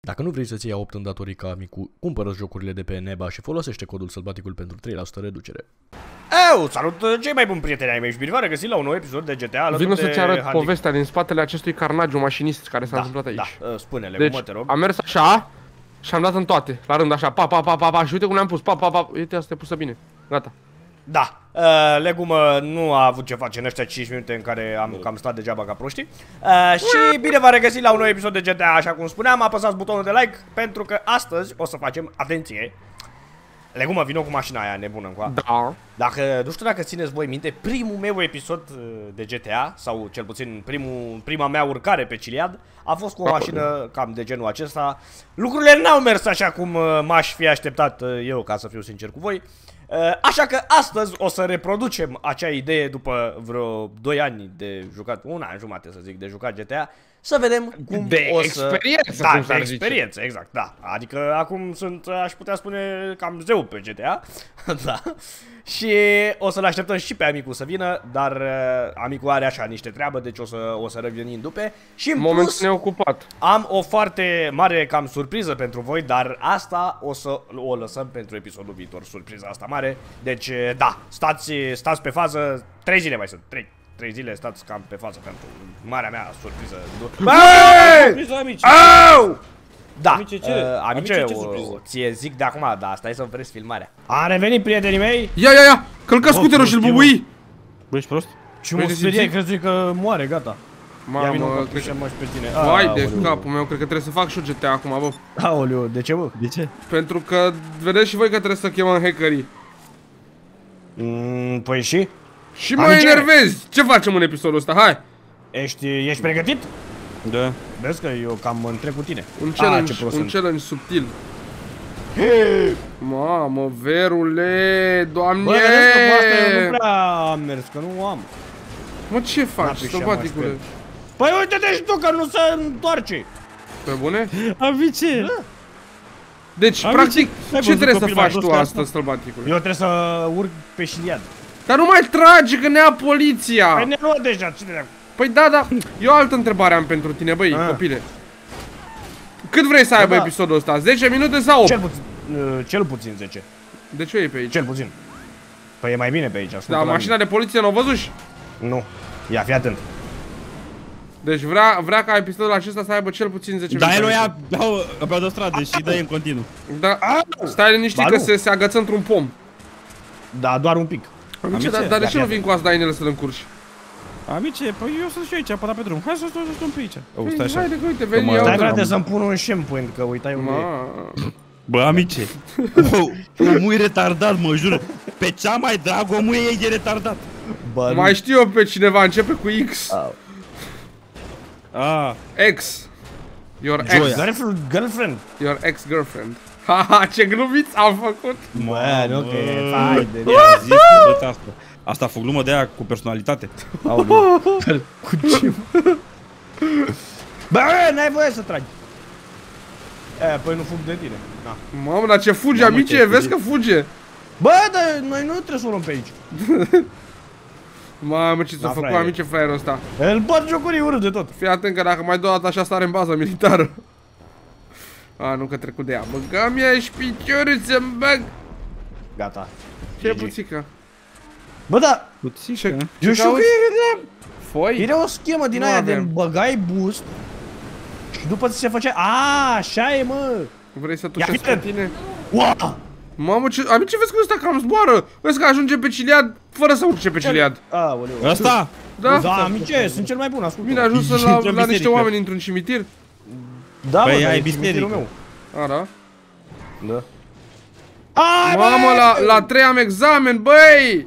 Dacă nu vrei să-ți iei 8 îndatorii ca micu, cumpără jocurile de pe Neba și folosește codul sălbaticul pentru 3% reducere. Eu, salut cei mai buni prieteni ai mei și bine v-am regăsit la un nou episod de GTA alături Vino de să-ți arăt Handic. povestea din spatele acestui carnagiu mașinist care s-a Da, întâmplat aici. da, uh, spune-le, Deci, mă, te rog. am mers așa și am dat în toate, la rând așa, pa, pa, pa, pa, pa, și uite cum le-am pus, pa, pa, pa, uite, asta e pusă bine, gata. Da, uh, Legumă nu a avut ce face în ăștia 5 minute în care am cam stat degeaba ca proștii. Uh, și bine v-am regăsit la un nou episod de GTA, așa cum spuneam, apăsați butonul de like pentru că astăzi o să facem, atenție, Legumă, vină cu mașina aia nebună încoa. Da. Dacă, nu știu dacă țineți voi minte, primul meu episod uh, de GTA, sau cel puțin primul, prima mea urcare pe Ciliad, a fost cu o mașină cam de genul acesta. Lucrurile n-au mers așa cum uh, m-aș fi așteptat uh, eu, ca să fiu sincer cu voi. Uh, Așa că astăzi o să reproducem acea idee după vreo 2 ani de jucat, un an jumate să zic, de jucat GTA, să vedem cum De o să... experiență, da, cum de s-ar zice. experiență, exact, da. Adică acum sunt, aș putea spune, cam zeu pe GTA, da. Și o să-l așteptăm și pe amicul să vină, dar uh, amicul are așa niște treabă, deci o să, o să revenim după. Și în În momentul plus, neocupat. am o foarte mare cam surpriză pentru voi, dar asta o să o lăsăm pentru episodul viitor, surpriza asta mare. Deci, da, stați, stați pe fază, 3 zile mai sunt, 3, 3 zile stați cam pe fază pentru marea mea surpriză. Surpriză, amici! Au! Da, Amice, ce? uh, amice, Amice, ce o, surpriză? ție zic de acum, dar stai să vreți filmarea. Am revenit, prietenii mei! Ia, ia, ia, călcă scuterul și-l prostie, bubui. Bă, ești prost? Și Păi, mă de speriai, zic- crezui că moare, gata. Ia vină Mamă, că cred că... mă și pe tine. Vai de Aoleu. capul meu, cred că trebuie să fac și eu GTA acum, bă. Aoleu, de ce, bă? De ce? Pentru că vedeți și voi că trebuie să chemăm hackerii. Mm, păi și? Și mă Amice! enervezi. Ce facem în episodul ăsta? Hai. Ești, ești pregătit? Da. Vezi că eu cam întrec cu tine. Un Ah, challenge, ce prost un sunt. challenge subtil. Mamă, verule, doamne! Bă, vedeți că cu asta eu nu prea am mers, că nu am. Mă, ce faci, N-apiși sălbaticule? am Păi uite-te și tu că nu se întoarce. Pe bune? Amice! Deci, Amice, practic, ai ce văzut trebuie să copilul faci ăsta tu asta? astăzi, sălbaticule? Eu trebuie să urc pe șiliad. Dar nu mai trage, că ne ia poliția! Păi ne luat deja, cine de Păi da, da, eu o altă întrebare am pentru tine, băi, Ah. copile. Cât vrei să aibă da. episodul ăsta? 10 minute sau 8? Cel puțin, uh, cel puțin 10. De ce e pe aici? Cel puțin. Păi e mai bine pe aici, ascultă Da, la mașina de poliție n-o văzut și? mine. Nu. Ia, fii atent. Deci vrea, vrea ca episodul acesta să aibă cel puțin 10 Da, minute. el o ia pe, pe autostradă și dă în continuu. Da, stai liniștit Ba că nu. se, se agăță într-un pom. Da, doar un pic. Amice, Amice, dar, dar de ia ce nu fii vin cu asta inele să-l încurci? Amice, păi eu sunt și eu aici, apărat pe drum. Hai să stăm, să stăm pe aici. O, Păi, stai așa. Haide că uite, veni mă- eu. Stai, da, frate, mă. să-mi pun un shampoo, că uitai unde e. Ma. Bă, amice, omul e retardat, mă jur. Pe cea mai dragă omul e, e retardat. Bă, Mai știu eu pe cineva, începe cu X. Au. Ah, X. Your Joia. ex. Girlfriend, girlfriend. Your ex-girlfriend. Haha, ce glumiți am făcut. Bă, nu, că e Bă. fai de i-am zis că dă asta. Asta a făcut glumă de aia cu personalitate. Aoleu. Cu ce? Bă, n-ai voie să tragi. E, păi nu fug de tine. Na. Mamă, dar ce fuge, Mamă, amice, ce vezi că fugi. fuge. Bă, dar noi nu trebuie să o luăm pe aici. Mamă, ce ți-a Da, făcut, fraiere. amice, fraierul ăsta. Îl bat jocurii urât de tot. Fii atent că dacă mai dă o dată așa stare în baza militară. A, nu că trecut de ea. Băgam ea și piciorul să-mi bag. Gata. Ce GG. puțică. Bă, da, Puțică. eu știu că cauți? e, Foi? era o schemă din Nu aia de avem. băgai boost și după ce se făcea... A, așa e, mă. Vrei să Ia tușesc fii pe tine? Ua! Mamă, ce... Amice, vezi că ăsta cam zboară. Vezi că ajunge pe Ciliad fără să urce pe Ciliad. Aoleu. Ăsta? Da? Da, amice, sunt cel mai bun, ascultă. Bine, a ajuns Într-o la, la niște biserică. oameni într-un cimitir. Da, Păi bă, dar ai e cimitirul biserică. meu. A, da? Da. Ai, bă! Mamă, la, la 3 am examen, băi!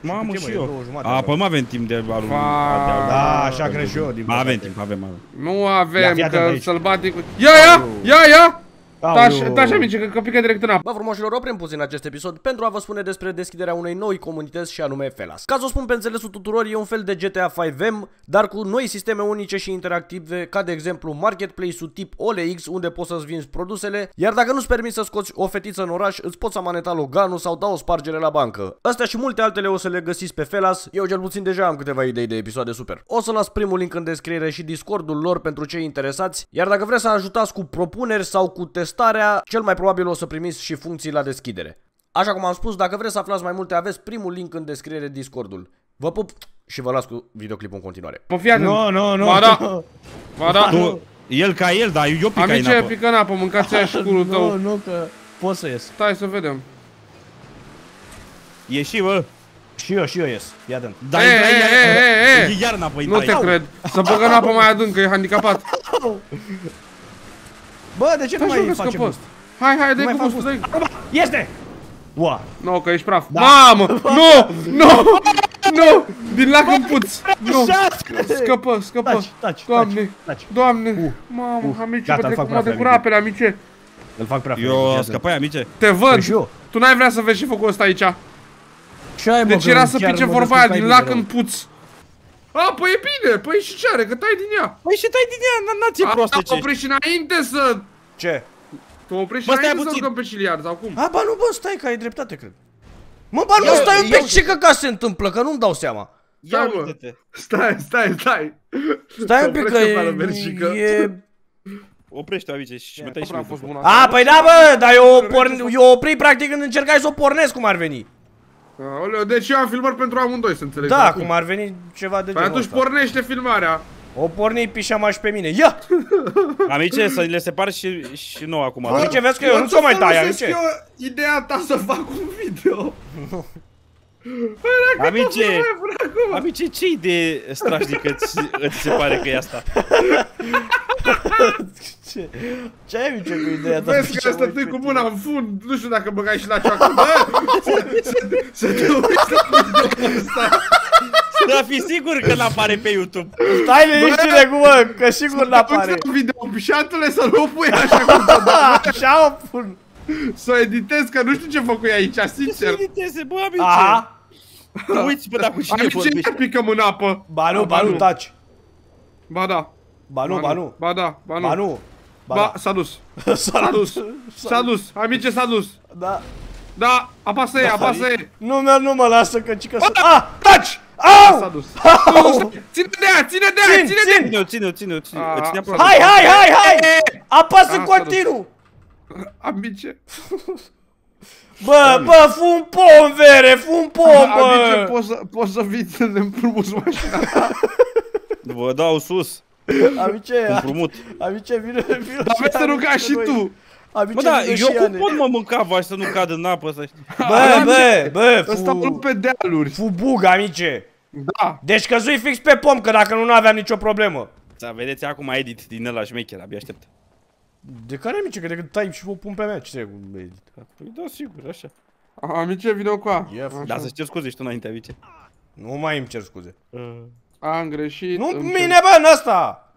Mamă, Ce, și bă, e eu. două jumate, A, bă. păi mai avem timp de alun. Fa- Da, așa cred și eu, din Mai avem păcate. timp, avem, avem. Nu Ia, avem, fii atent că aici. sălbaticul... Ia, ia, ia, ia! Taci, taci amice, că, că pică direct în apă. Bă, frumoșilor, oprim puțin acest episod pentru a vă spune despre deschiderea unei noi comunități și anume Felas. Ca să o spun pe înțelesul tuturor, e un fel de GTA 5M, dar cu noi sisteme unice și interactive, ca de exemplu Marketplace-ul tip OLX, unde poți să-ți vinzi produsele, iar dacă nu-ți permiți să scoți o fetiță în oraș, îți poți amaneta loganul sau da o spargere la bancă. Astea și multe altele o să le găsiți pe Felas, eu cel puțin deja am câteva idei de episoade super. O să las primul link în descriere și Discordul lor pentru cei interesați, iar dacă vreți să ajutați cu propuneri sau cu testarea, cel mai probabil o să primiți și funcții la deschidere. Așa cum am spus, dacă vreți să aflați mai multe, aveți primul link în descriere Discordul. Vă pup și vă las cu videoclipul în continuare. Mă fii atent. Nu, nu, nu. Ba da. Ba da. Tu, el ca el, dar eu picai în Amice, apă. pică în apă, mâncați aia și curul Nu, tău. nu, că pot să ies. Stai să vedem. Ieși, bă. Și eu, și eu ies. Fii atent. Da, E, intrai e, iar, e, e, e. e iar înapoi. Nu te intrai. cred. Să băgă în apă mai adâncă, e handicapat. Bă, de ce nu Stai mai că face scăpă. boost? Hai, hai, dai mai cu fac bustul, dai. Este! Ua! Nu, că ești praf. Mamă! Nu! Nu! Nu! Din lac în puț! Nu! Scăpă, scăpă! Taci, taci, Doamne! taci, taci. Doamne! Mamă, amice, Gata, că îl trec fac cum de praf, curapele, amice! Îl fac prea Eu scăpai, amice. Te văd! Păi și eu. Tu n-ai vrea să vezi ce făcut ăsta aici? Ce ai, mă, Deci că era să chiar pice mă vorba aia descurcai din bine lac rău. în puț. A, păi e bine, păi și ce are, că tai din ea. Păi și tai din ea, n- n-ți e proste Am ce oprit și înainte să... Ce? Tu oprești și Bă, stai înainte să puțin. urcăm pe șiliard, sau cum? A, ba nu, bă, stai că ai dreptate, cred. Mă, ba nu, Eu- stai un eu- pic, ce căcat se întâmplă, că nu-mi dau seama. Ia Stai, mă. uite-te. Stai, stai, stai. Stai un pic că Oprește-o pe ala e... Bercică. e... Oprește-o, amice, și bătai și Nu a mie. fost bună. A, păi da, bă, dar eu, porn... eu opri practic când încercai să o pornesc cum ar veni. Aoleu, deci eu am filmări pentru amândoi, să înțelegi. Da, acum. cum ar veni ceva de Păi genul atunci ăsta. pornește filmarea. O porni pișamaș și pe mine. Ia! Amice, să le separ și, și nouă acum. Amice, vezi că eu nu Pot ți-o mai să tai, folosesc amice. eu ideea ta să fac un video. Amice, Până acum. amice, ce idee strașnică ți, îți se pare că e asta? Ce, ce ai, amice, cu ideea ta? Vezi că Pișama și stătui pe cu tine? mâna în fund, nu știu dacă băgai și la cioacă, bă, să, să, să te uiți la video ăsta. Să fi sigur că n-apare pe YouTube. Stai liniștile cu mă, că sigur n-apare. Uite la video, pișatule, să nu o pui așa cum să Așa o pun. Să o editez, că nu știu ce făcui aici, sincer. Uite-se, bă, amice. Aha. Te uiți pe dacă cu cine Amice, vorbești. ce picăm în apă? Ba nu, ba nu, taci. Ba da. Ba nu, ba nu. Ba da, ba nu. Ba nu. Ba, s-a dus. da. S-a dus. S-a dus. Amice, s-a dus. Da. Da, apasă E, apasă E. Nu, mă, nu mă lasă că cică să... Ah, taci! S-a Au! dus. Ține de ea, ține de ea, Țin, ține de țin! Ține-o, ține-o, ține-o, ține-o. A, Ține a, aproape. Hai, hai, hai, hai! Apasă Ah, s-a continuu! Amice. Bă, bă, fu un pom, vere, fu un pom, Amice, bă! poți să, poți să vii să ne împrumuți mașina. Vă dau sus. Amice, Împrumut. amice, vine, vine Dar vezi să ruga și tu. Amice, Bă, da, vine eu și cum Iane. pot mă mânca vaci să nu cad în apă să știi? Bă, bă, bă, Ăsta nu fu... pe dealuri. Fu bug, amice! Da. Deci căzui fix pe pom, că dacă nu, nu aveam nicio problemă. Să vedeți acum edit din ăla șmecher, abia aștept. De care, amice, că decât tai și o pun pe mea, ce trebuie cu edit? Păi da, sigur, așa. Amice, vine cu a. Ia, Așa. Dar să-ți cer scuze și tu înainte, amice. Nu mai îmi cer scuze. Am greșit. Nu îmi mine, bă, în ăsta!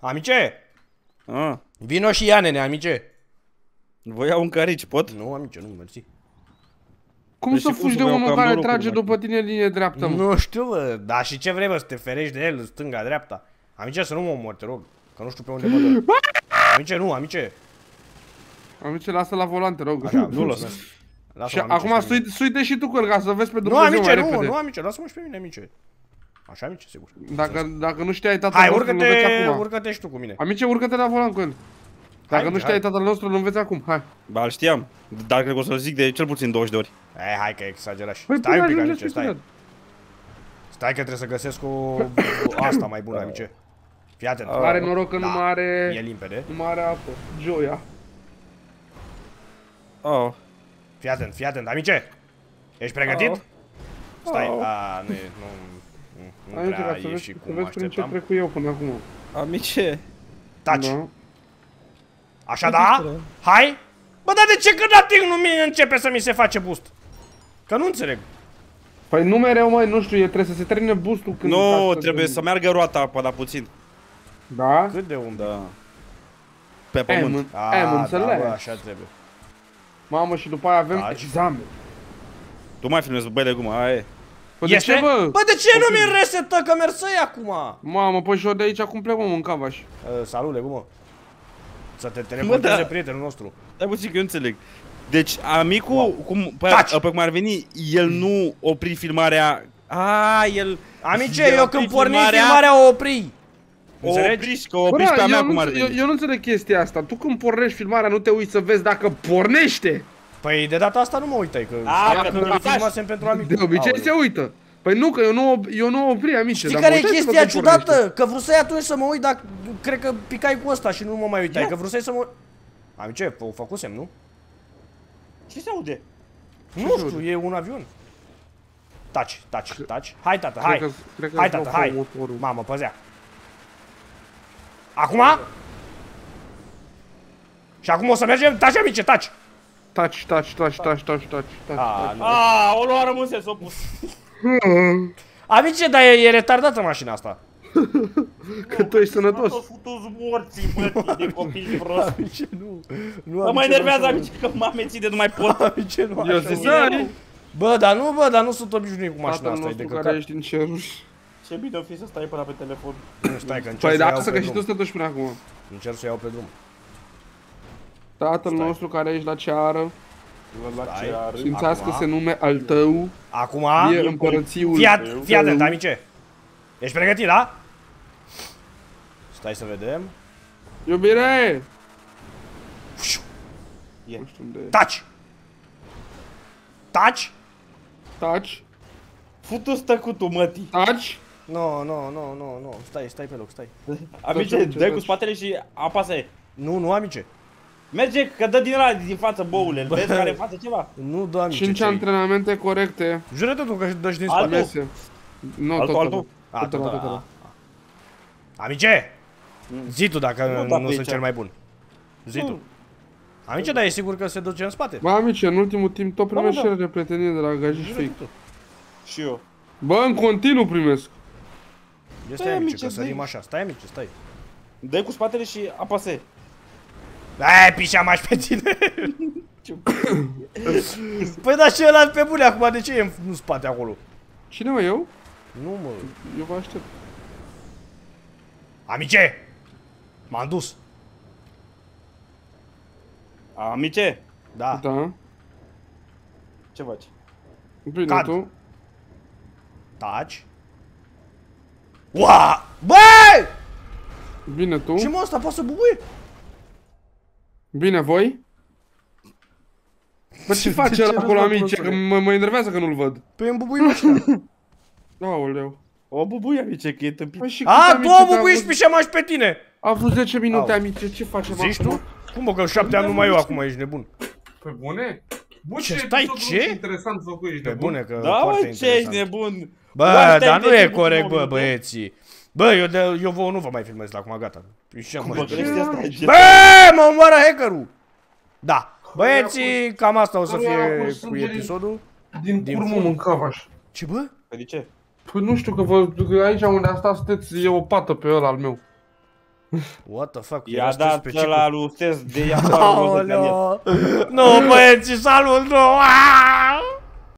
Amice, Ah, vino și Ianene, amice. vă iau un carici, pot? Nu, amice, nu, mersi. Cum Deci să cum fugi să de vă iau unul cam care norocul, trage mă? după tine în linie dreaptă, mă? Nu știu, bă, dar și ce vrei, bă, să te ferești de el, stânga, dreapta. Amice, să nu mă omor, te rog, că nu știu pe unde mă dă. Amice, nu, amice. Amice, lasă la volan, te rog. Așa, Nu las. Lasă Și acum sui- suite și tu cu el ca să vezi pe Nu, Dumnezeu amice, mai nu, repede. nu, amice, lasă-mă și pe mine, amice. Așa, amice, sigur. Dacă, dacă nu știai tatăl Hai, nostru, îl înveți urcă-te, acum. urcă-te și tu cu mine. Amice, urcă-te la volan cu el. Dacă Hai, nu știai hai. tatăl nostru, îl înveți acum. Hai. Ba, îl știam. Dar cred că o să-l zic de cel puțin 20 de ori. Hai, hai că exagerași. Păi Stai un până pic, ajunge amice, stai. suicid. Stai că trebuie să găsesc o... o- asta mai bună, amice. Fii atent. Are noroc că nu Da. mai are... E limpede. Nu mai are apă. Joia. Oh. Fii atent, fii atent, amice. Ești pregătit? Au. Stai, Au. a, nu, e- nu, nu, nu Amice, prea ca să e vezi, și să cum vezi prin ce așteptam. trec cu eu până acum. Amice. Taci. Da. Așa da? Hai? Bă, dar de ce când ating nu mi începe să mi se face boost? Că nu înțeleg. Păi nu mereu, măi, nu știu, e, trebuie să se termine boostul când... Nu, ca trebuie să meargă roata pe la puțin. Da? Cât de umbră. Da. pe Am, pământ. am da, înțeles. bă, așa trebuie. Mamă, și după aia avem Taci. examen. Tu mai filmezi băi legumă, aia e. Păi de Este? ce, bă? Bă, de ce nu mi resetă că merg să acum? Mamă, păi și eu de aici cum plec, mă, în Cavaș? Uh, salut, legumă. Să te teleporteze da. prietenul nostru. Stai puțin că eu înțeleg. Deci, amicul, wow. cum, pe, Taci! pe cum ar veni, el nu opri filmarea... A, el... Amice, el eu opri când porni filmarea o opri. O Înțelegi? opri că o opri pe a Bă, mea eu, cum nu, ar eu, veni. eu nu înțeleg chestia asta. Tu când pornești filmarea nu te uiți să vezi dacă pornește. Păi de data asta nu mă uitai, că A, știam că că tu îl faci. filmasem pentru amicul. De obicei Aoleu. se uită. Păi nu, că eu nu, eu nu opri, amice. Știi dar care mă e uitai să chestia văd că pornește. ciudată? Că vrusai atunci să mă uit, dar cred că picai cu ăsta și nu mă mai uitai, că vrusai să mă... Amice, o făcusem, nu? Ce se aude? Nu știu, e un avion. Taci, taci, taci. Hai, tată, hai. Cred că- cred că Hai, îți dau tată, hai. motorul. Mamă, păzea. Acum? Și acum o să mergem? Taci, amice, taci. Taci, taci, taci, taci, taci, taci, taci. A, nu. A, o lua rămân s-o pus. Amice, dar e, e retardată mașina asta. Că tu ești sănătos. O futu morții, mă, de copii prost. Amice, nu. nu Mă mai enervează amici că mă ameține, nu mai pot. Amice, nu Eu așa. zic, ai, Bă, dar nu, bă, dar nu sunt obișnuit cu mașina tatăl asta, e de nostru căcat. care ești în ceruri. Ce bine o fi să stai până pe telefon. Nu, stai că încerc Păi să da, iau asta pe că și tu drum. să te duci până acum. Încerc să iau pe drum. Tatăl nostru care ești la ceară, Stai. simțească Acum. se nume al tău, Acum, e împărățiul fii, at- tău. fii atent, amice. Ești pregătit, da? Stai să vedem. Iubire! Fiu. Nu știu unde e. Taci! Taci? Taci, Futu stăcutul, mătii. taci, Nu, nu, nu, nu, nu. Stai, stai pe loc, stai. Amice, ce dă cu faci? spatele și apasă E. Nu, nu, amice. Merge, că dă din ăla din față boule, îl vezi care face ceva? Nu, da, amice. 5 ce-i? antrenamente corecte, Jură-te tu că dă și din Altul. spate. alese. Nu, Altul, tot, altul. tot. A, Tot, tot, tot, a, tot. a. Amice! Zi tu dacă Nu, nu, da, nu pe sunt aici. cel mai bun. Zi tu. Amice, dar e sigur că se duce în spate. Bă, amice, în ultimul timp tot primesc da. cereri de prietenie de la gajici Jură-te fake. tu. Și eu. Bă, în continuu primesc. Ia Stai, Stai, amice, amice, că sărim dă-i. așa. Stai, amice, stai. Dă cu spatele și apasă E. Ai, pișa mai pe tine. păi da și ăla pe bune acum, de ce e în în spate acolo? Cine mă, eu? Nu mă. Eu vă aștept. Amice! M-am dus. Amice, Da. Da. ce faci? Bine, Cad. tu. Taci. Ua! Băi! Bine, tu. Ce mă ăsta poate să bubuie? Bine, voi. Bă, ce face ce ăla râzi, acolo, mă, amice? prostule? Că mă, mă enervează că nu-l văd. Păi îmi bubui mașina. Aoleu. O bubuie, amice, că e tâmpit. Păi și A, cât, tu amice, o că a bubui și avut- pișa mai pe tine. A vrut 10 minute, Au. amice, ce facem Zici acum? tu? Cum bă, că șapte ani nu mai eu acum, ești nebun. Pe bune? Bă, Ce stai, episodul ce? interesant făcut, ești Pe nebun. bune că Da, foarte mă, ce ești interesant. nebun? Bă, Doar dar nu te-ai e gândit corect, două bă, minute. băieții. Bă, eu, de, eu vouă nu vă mai filmez de acum, gata. Și Cum mă bă, crești asta? Ce- Bă, mă omoară hackerul! Da. Băieții, cam asta o să Căruia fie acum cu sângerii- episodul. Din, Din curmul fund. în cavaș. Ce bă? Păi de ce? Păi nu știu că, vă, că aici unde a stat sunteți e o pată pe ăla al meu. What the fuck? I-a Era dat pe la lui Stes de ea afară, Aoleo. Nu, băieții, salut, nu! Aaaa!